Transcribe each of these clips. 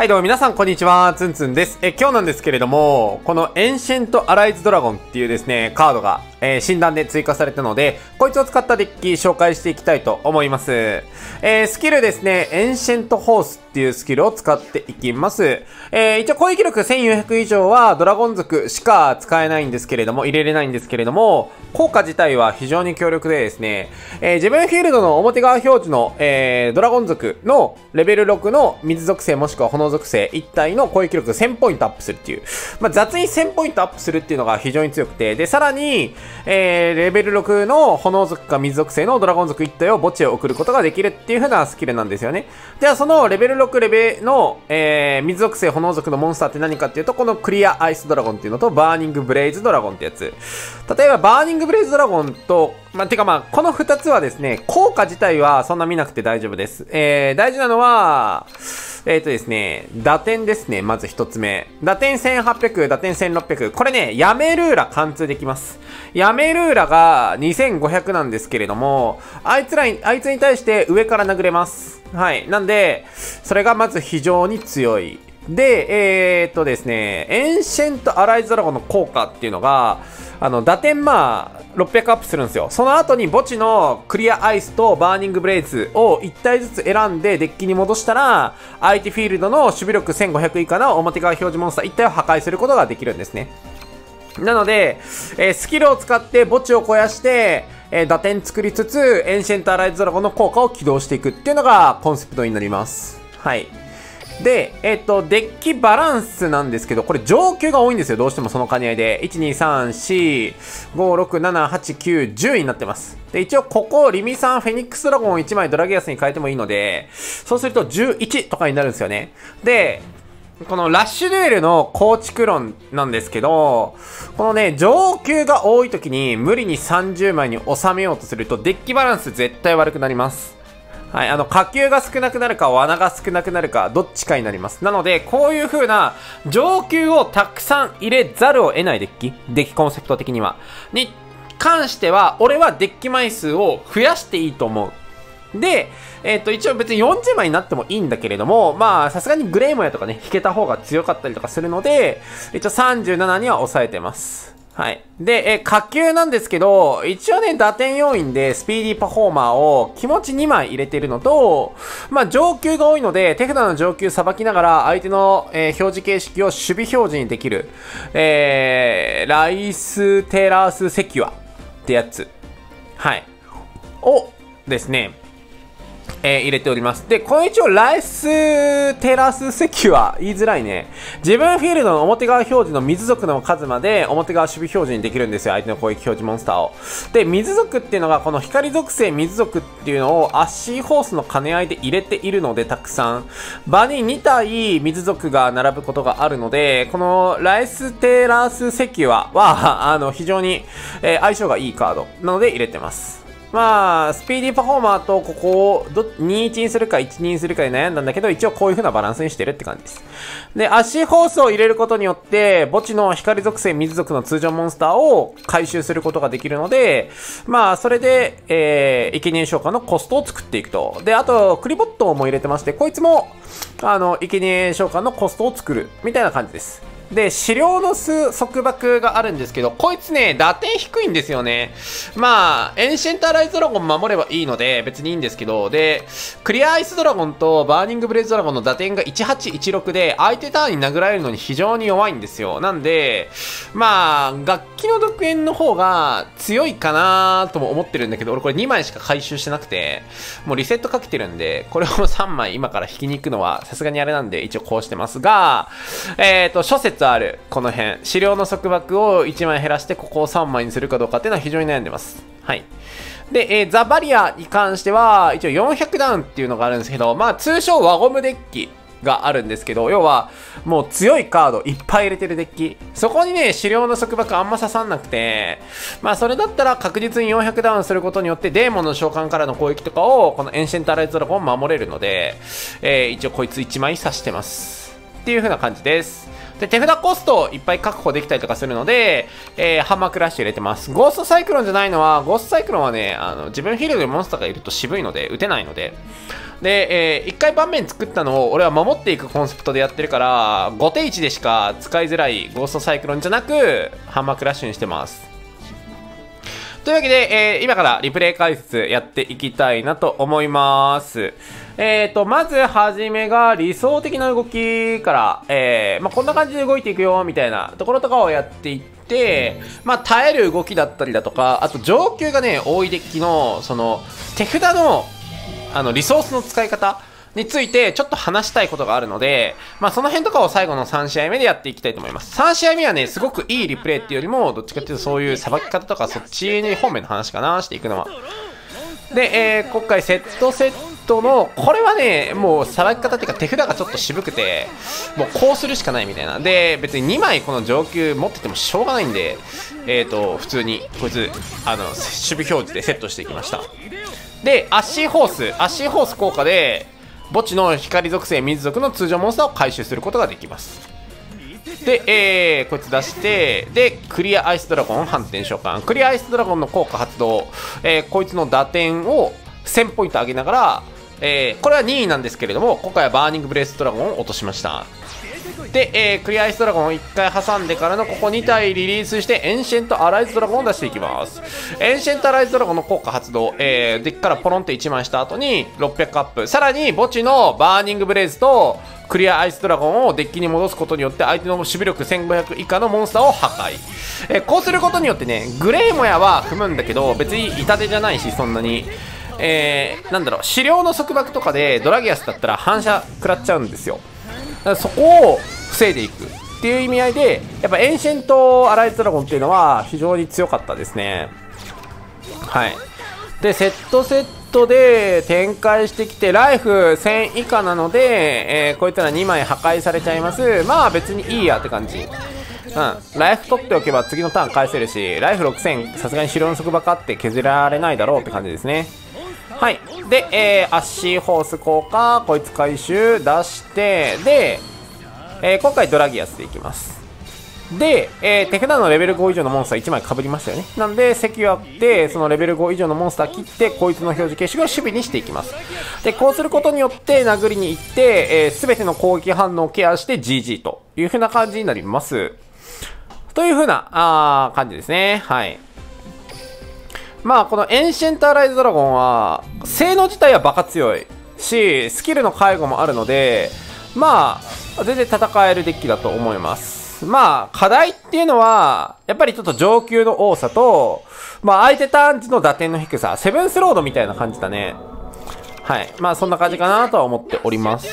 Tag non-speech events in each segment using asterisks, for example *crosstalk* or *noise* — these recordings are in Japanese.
はいどうも皆さんこんにちは、つんつんです。え、今日なんですけれども、このエンシェントアライズドラゴンっていうですね、カードが、えー、新弾で追加されたので、こいつを使ったデッキ紹介していきたいと思います。えー、スキルですね、エンシェントフォースっていうスキルを使っていきます。えー、一応攻撃力1400以上はドラゴン族しか使えないんですけれども、入れれないんですけれども、効果自体は非常に強力でですね、えー、自分フィールドの表側表示の、えー、ドラゴン族のレベル6の水属性もしくは炎属性1体の攻撃力1000ポイントアップするっていう。まあ、雑に1000ポイントアップするっていうのが非常に強くて、で、さらに、えー、レベル6の炎族か水属性のドラゴン族一体を墓地へ送ることができるっていう風なスキルなんですよね。じゃあ、そのレベル6レベルの、えー、水属性炎族のモンスターって何かっていうと、このクリアアイスドラゴンっていうのと、バーニングブレイズドラゴンってやつ。例えば、バーニングブレイズドラゴンと、まあ、てかまあ、この2つはですね、効果自体はそんな見なくて大丈夫です。えー、大事なのは、えっ、ー、とですね、打点ですね、まず一つ目。打点1800、打点1600。これね、ヤメルーラ貫通できます。ヤメルーラが2500なんですけれども、あいつらに、あいつに対して上から殴れます。はい。なんで、それがまず非常に強い。で、えー、っとですね、エンシェントアライズドラゴンの効果っていうのが、あの、打点まあ、600アップするんですよ。その後に墓地のクリアアイスとバーニングブレイズを1体ずつ選んでデッキに戻したら、相手フィールドの守備力1500以下の表側表示モンスター1体を破壊することができるんですね。なので、えー、スキルを使って墓地を肥やして、えー、打点作りつつ、エンシェントアライズドラゴンの効果を起動していくっていうのがコンセプトになります。はい。で、えっ、と、デッキバランスなんですけど、これ上級が多いんですよ。どうしてもその兼ね合いで。1、2、3、4、5、6、7、8、9、10になってます。で、一応ここ、リミさん、フェニックスドラゴン1枚ドラギアスに変えてもいいので、そうすると11とかになるんですよね。で、このラッシュデュエルの構築論なんですけど、このね、上級が多い時に無理に30枚に収めようとすると、デッキバランス絶対悪くなります。はい、あの、火球が少なくなるか、罠が少なくなるか、どっちかになります。なので、こういう風な、上級をたくさん入れざるを得ないデッキ、デッキコンセプト的には、に関しては、俺はデッキ枚数を増やしていいと思う。で、えっ、ー、と、一応別に40枚になってもいいんだけれども、まあ、さすがにグレーモヤとかね、引けた方が強かったりとかするので、一応37には抑えてます。はい。で、え、下級なんですけど、一応ね、打点要因でスピーディーパフォーマーを気持ち2枚入れてるのと、まあ、上級が多いので、手札の上級さばきながら、相手の、えー、表示形式を守備表示にできる、えー、ライステラースセキュアってやつ。はい。をですね、えー、入れております。で、この一応、ライステラス席は言いづらいね。自分フィールドの表側表示の水族の数まで表側守備表示にできるんですよ。相手の攻撃表示モンスターを。で、水族っていうのがこの光属性水族っていうのをアッシーホースの兼ね合いで入れているので、たくさん。場に2体水族が並ぶことがあるので、このライステラス席は、は、あの、非常に、えー、相性がいいカードなので入れてます。まあ、スピーディーパフォーマーとここをど2-1にするか1-2にするかで悩んだんだけど、一応こういう風なバランスにしてるって感じです。で、足ホースを入れることによって、墓地の光属性水属の通常モンスターを回収することができるので、まあ、それで、えー、生贄消化のコストを作っていくと。で、あと、クリボットも入れてまして、こいつも、あの、生贄消化のコストを作る、みたいな感じです。で、資料の数束縛があるんですけど、こいつね、打点低いんですよね。まあ、エンシェンターライズドラゴン守ればいいので、別にいいんですけど、で、クリアアイスドラゴンとバーニングブレイズドラゴンの打点が1816で、相手ターンに殴られるのに非常に弱いんですよ。なんで、まあ、楽器の独演の方が強いかなとも思ってるんだけど、俺これ2枚しか回収してなくて、もうリセットかけてるんで、これを3枚今から引きに行くのは、さすがにあれなんで、一応こうしてますが、えっ、ー、と、諸説つある、この辺。資料の束縛を1枚減らして、ここを3枚にするかどうかっていうのは非常に悩んでます。はい。で、えー、ザ・バリアに関しては、一応400ダウンっていうのがあるんですけど、まあ、通称輪ゴムデッキがあるんですけど、要は、もう強いカードいっぱい入れてるデッキ。そこにね、資料の束縛あんま刺さんなくて、まあそれだったら確実に400ダウンすることによって、デーモンの召喚からの攻撃とかを、このエンシェンターライズドラゴン守れるので、えー、一応こいつ1枚刺してます。っていう風な感じです。で、手札コストをいっぱい確保できたりとかするので、えー、ハンマークラッシュ入れてます。ゴーストサイクロンじゃないのは、ゴーストサイクロンはね、あの、自分フィールドでモンスターがいると渋いので、撃てないので。で、えー、一回盤面作ったのを俺は守っていくコンセプトでやってるから、5手1でしか使いづらいゴーストサイクロンじゃなく、ハンマークラッシュにしてます。というわけで、えー、今からリプレイ解説やっていきたいなと思います。えっ、ー、と、まずはじめが理想的な動きから、えー、まあ、こんな感じで動いていくよ、みたいなところとかをやっていって、まあ、耐える動きだったりだとか、あと上級がね、多いデッキの、その、手札の、あの、リソースの使い方についてちょっと話したいことがあるので、まあその辺とかを最後の3試合目でやっていきたいと思います。3試合目はね、すごくいいリプレイっていうよりも、どっちかっていうとそういうさばき方とかそっちに方面の話かな、していくのは。で、えー、今回セットセットの、これはね、もうさばき方っていうか手札がちょっと渋くて、もうこうするしかないみたいな。で、別に2枚この上級持っててもしょうがないんで、えっ、ー、と、普通にこいつ、あの、守備表示でセットしていきました。で、アッシーホース、アッシーホース効果で、墓地の光属性水属の通常モンスターを回収することができます。で、えー、こいつ出してでクリアアイスドラゴン反転召喚。クリアアイスドラゴンの効果発動、えー、こいつの打点を1000ポイント上げながら、えー、これは2位なんですけれども今回はバーニングブレスドラゴンを落としました。で、えー、クリアアイスドラゴンを1回挟んでからのここ2体リリースしてエンシェントアライズドラゴンを出していきます。エンシェントアライズドラゴンの効果発動、えー、デッキからポロンって1枚した後に600アップ。さらに墓地のバーニングブレイズとクリアアイスドラゴンをデッキに戻すことによって相手の守備力1500以下のモンスターを破壊、えー、こうすることによってねグレイモヤは踏むんだけど別に痛手じゃないしそんなに。えー、なんだろう資料の束縛とかでドラギアスだったら反射食らっちゃうんですよ。そこを防いでいくっていう意味合いで、やっぱエンシェントアライズドラゴンっていうのは非常に強かったですね。はい。で、セットセットで展開してきて、ライフ1000以下なので、えー、こいつら2枚破壊されちゃいます。まあ別にいいやって感じ。うん。ライフ取っておけば次のターン返せるし、ライフ6000、さすがに白の束縛って削られないだろうって感じですね。はい。で、えー、アッシーホース効果、こいつ回収出して、で、えー、今回ドラギアスでいきます。で、えー、手札のレベル5以上のモンスター1枚かぶりましたよね。なんで、席をあって、そのレベル5以上のモンスター切って、こいつの表示形式を守備にしていきます。で、こうすることによって、殴りに行って、す、え、べ、ての攻撃反応をケアして GG という風な感じになります。という風な、あ感じですね。はい。まあ、このエンシェンターライズドラゴンは、性能自体はバカ強いし、スキルの介護もあるので、まあ、全然戦えるデッキだと思います。まあ、課題っていうのは、やっぱりちょっと上級の多さと、まあ、相手ターン時の打点の低さ、セブンスロードみたいな感じだね。はい。まあ、そんな感じかなとは思っております。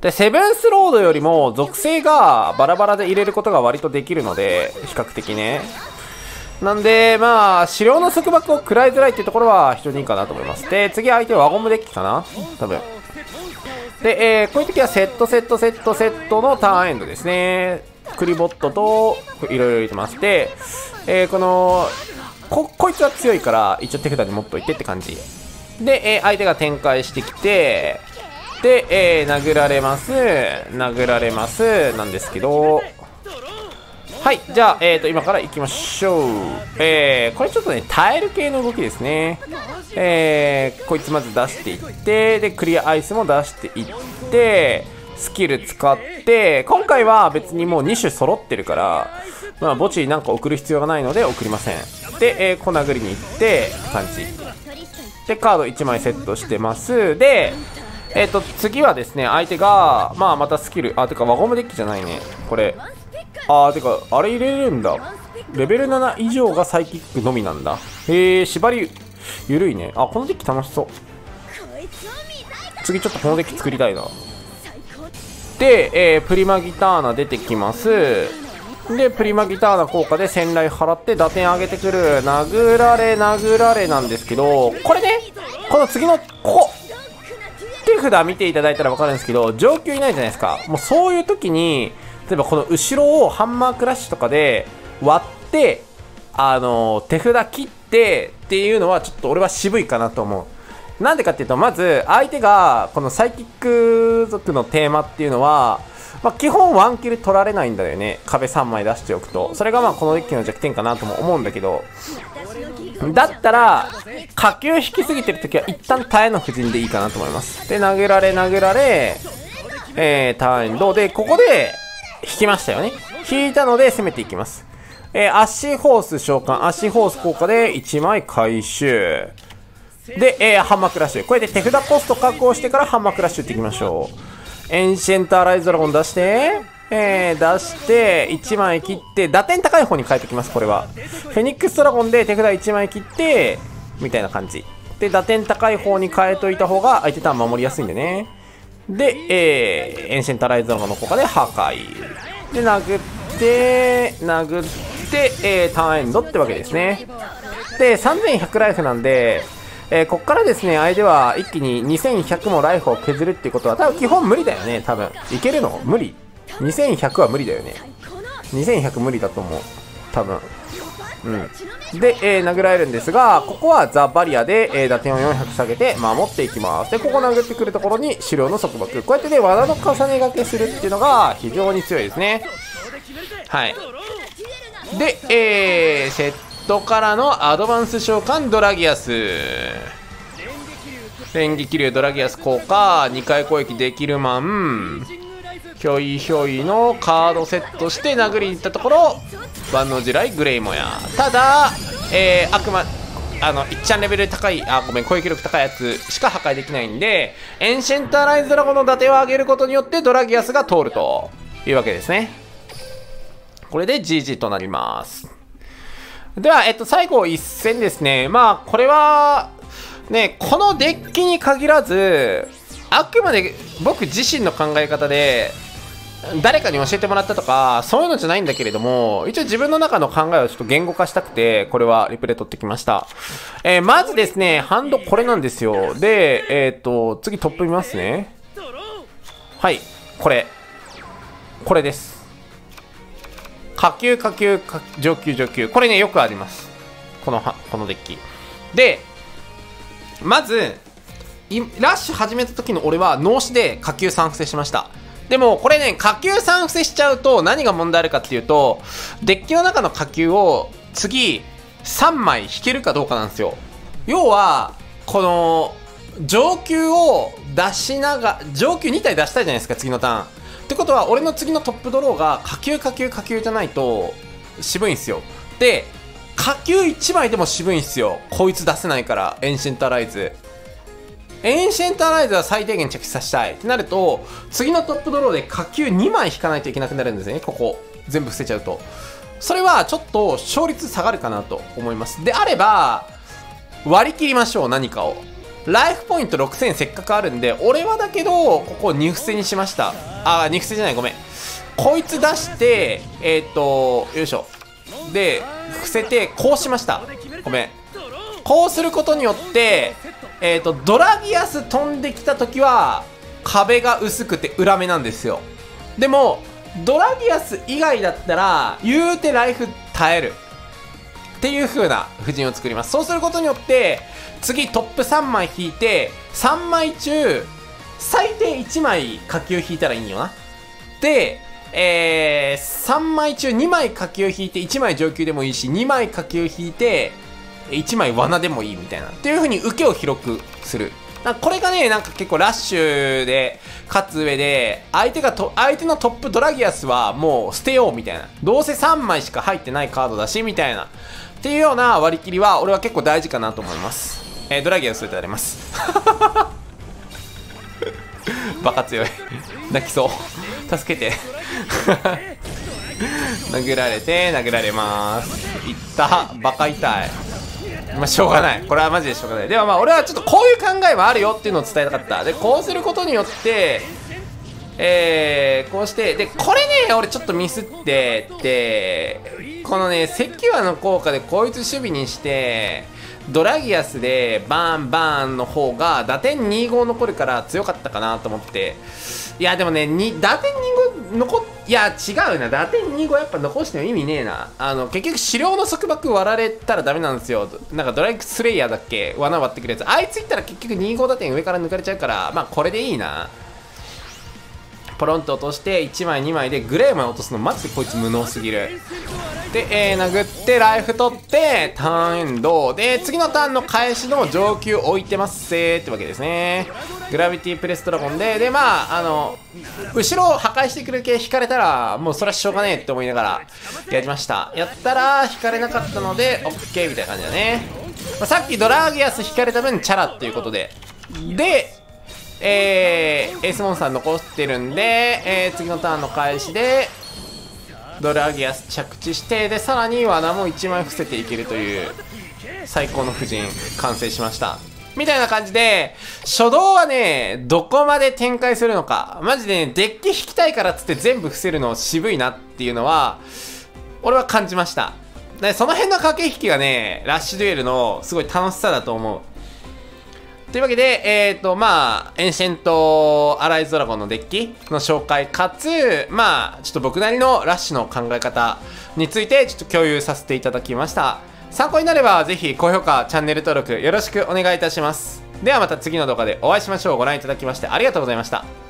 で、セブンスロードよりも属性がバラバラで入れることが割とできるので、比較的ね。なんで、まあ、資料の束縛を食らいづらいっていうところは非常にいいかなと思います。で、次相手は輪ゴムデッキかな？多分。で、えー、こういう時はセットセットセットセットのターンエンドですね。クリボットといろいろ入れてまして、えー、このこ、こいつは強いから一応手札に持っといてって感じ。で、えー、相手が展開してきて、で、えー、殴られます、殴られます、なんですけど、はい、じゃあ、えーと、今から行きましょう。えー、これちょっとね、耐える系の動きですね。えー、こいつまず出していって、で、クリアアイスも出していって、スキル使って、今回は別にもう2種揃ってるから、まあ、墓地なんか送る必要がないので送りません。で、えー、粉殴りに行って、感じ。で、カード1枚セットしてます。で、えっ、ー、と、次はですね、相手が、まあ、またスキル、あ、てか、輪ゴムデッキじゃないね。これ、あー、てか、あれ入れるんだ。レベル7以上がサイキックのみなんだ。へえ、縛り、ゆるいね。あ、このデッキ楽しそう。次ちょっとこのデッキ作りたいな。で、えー、プリマギターナ出てきます。で、プリマギターナ効果で戦来払って打点上げてくる。殴られ、殴られなんですけど、これね、この次の、ここ、手札見ていただいたら分かるんですけど、上級いないじゃないですか。もうそういう時に、例えばこの後ろをハンマークラッシュとかで割って、あの、手札切ってっていうのはちょっと俺は渋いかなと思う。なんでかっていうと、まず相手がこのサイキック族のテーマっていうのは、まあ、基本ワンキル取られないんだよね。壁3枚出しておくと。それがまあこのデッキの弱点かなとも思うんだけど。だったら下級引きすぎてる時は一旦耐えの布陣でいいかなと思います。で殴られ殴られえー、ターンエンドでここで引きましたよね引いたので攻めていきますえー、アッシーホース召喚アッシーホース効果で1枚回収で、えー、ハンマークラッシュ。これで手札コスト確保してからハンマークラッシュっていきましょう。エンシェンターライズドラゴン出して、えー、出して、1枚切って、打点高い方に変えてきます、これは。フェニックスドラゴンで手札1枚切って、みたいな感じ。で、打点高い方に変えといた方が相手ターン守りやすいんでね。で、えー、エンシェンタライズドラゴンの効果で破壊。で、殴って、殴って、えー、ターンエンドってわけですね。で、3100ライフなんで、えー、こっからですね、相手は一気に2100もライフを削るっていうことは、多分基本無理だよね、多分。いけるの？無理 ?2100 は無理だよね。2100無理だと思う。多分。うん。で、えー、殴られるんですが、ここはザ・バリアで、えー、打点を400下げて守っていきます。で、ここ殴ってくるところに狩猟の束縛。こうやってね、技の重ねがけするっていうのが非常に強いですね。はい。で、えー、セットからのアドバンス召喚ドラギアス電撃流ドラギアス効果2回攻撃できるマンひょいひょいのカードセットして殴りに行ったところ万能地雷グレイモヤただ、えー、悪魔あの、1ちゃんレベル高い、あ、ごめん、攻撃力高いやつしか破壊できないんで、エンシェンターライズドラゴンの打点を上げることによってドラギアスが通るというわけですね。これで GG となります。では、えっと、最後一戦ですね。まあ、これは、ね、このデッキに限らず、あくまで僕自身の考え方で、誰かに教えてもらったとか、そういうのじゃないんだけれども、一応自分の中の考えをちょっと言語化したくて、これはリプレイ取ってきました。えー、まずですね、ハンドこれなんですよ。で、えっ、ー、と、次トップ見ますね。はい、これ。これです。下級下級上級上級これねよくありますこのこのデッキでまずラッシュ始めた時の俺は脳死で下級3伏せしましたでもこれね下級3伏せしちゃうと何が問題あるかっていうとデッキの中の下級を次3枚引けるかどうかなんですよ。要はこの上級を出しながら上級2体出したいじゃないですか次のターン。ってことは俺の次のトップドローが下級下級下級じゃないと渋いんすよ。で下級1枚でも渋いんすよ。こいつ出せないからエンシェントアライズ。エンシェントアライズは最低限着地させたいってなると次のトップドローで下級2枚引かないといけなくなるんですねここ全部捨てちゃうとそれはちょっと勝率下がるかなと思いますであれば割り切りましょう何かをライフポイント6000せっかくあるんで、俺はだけど、ここ2伏せにしました。あ、2伏せじゃない、ごめん。こいつ出して、えっ、と、よいしょ。で、伏せて、こうしました。ごめん。こうすることによって、えっ、ー、と、ドラギアス飛んできた時は、壁が薄くて裏目なんですよ。でも、ドラギアス以外だったら、言うてライフ耐える。っていう風な布陣を作ります。そうすることによって、次トップ3枚引いて、3枚中、最低1枚下級引いたらいいんよな。で、えー、3枚中2枚下級引いて1枚上級でもいいし、2枚下級引いて、1枚罠でもいいみたいな。っていう風に受けを広くする。これがね、なんか結構ラッシュで勝つ上で、相手がと、相手のトップドラギアスはもう捨てようみたいな。どうせ3枚しか入ってないカードだし、みたいな。っていうような割り切りは、俺は結構大事かなと思います。えー、ドラギアスであります *laughs* バカ強い泣きそう助けて *laughs* 殴られて殴られますいったバカ痛いまあしょうがない。これはマジでしょうがない。でもまあ俺はちょっとこういう考えもあるよっていうのを伝えたかった。でこうすることによってえー、こうしてでこれね俺ちょっとミスってってこのね石話の効果でこいつ守備にしてドラギアスでバーンバーンの方が打点25残るから強かったかなと思って。いやでもねに打点25残いや違うな。打点25やっぱ残しても意味ねえな。あの結局狩猟の束縛割られたらダメなんですよ。なんかドライクスレイヤーだっけ？罠割ってくるやつ。あいついったら結局25打点上から抜かれちゃうからまあこれでいいな。ポロンと落として1枚2枚でグレーまで落とすのマジでこいつ無能すぎる。で、えー、殴ってライフ取ってターンエンドで次のターンの返しの上級置いてますせーってわけですね。グラビティプレスドラゴンででまああの後ろを破壊してくる系引かれたらもうそれはしょうがねえって思いながらやりました。やったら引かれなかったので OK みたいな感じだね、まあ、さっきドラーギアス引かれた分チャラっていうことで。でえー、エースモンスター残ってるんで、えー、次のターンの開始で、ドラギアス着地して、で、さらに罠も1枚伏せていけるという、最高の布陣、完成しました。みたいな感じで、初動はね、どこまで展開するのか。マジでね、デッキ引きたいからっつって全部伏せるの渋いなっていうのは、俺は感じました。で、その辺の駆け引きがね、ラッシュデュエルのすごい楽しさだと思う。というわけで、えっ、ー、と、まあ、エンシェントアライズドラゴンのデッキの紹介かつ、まあ、ちょっと僕なりのラッシュの考え方についてちょっと共有させていただきました。参考になれば、ぜひ高評価、チャンネル登録よろしくお願いいたします。ではまた次の動画でお会いしましょう。ご覧いただきましてありがとうございました。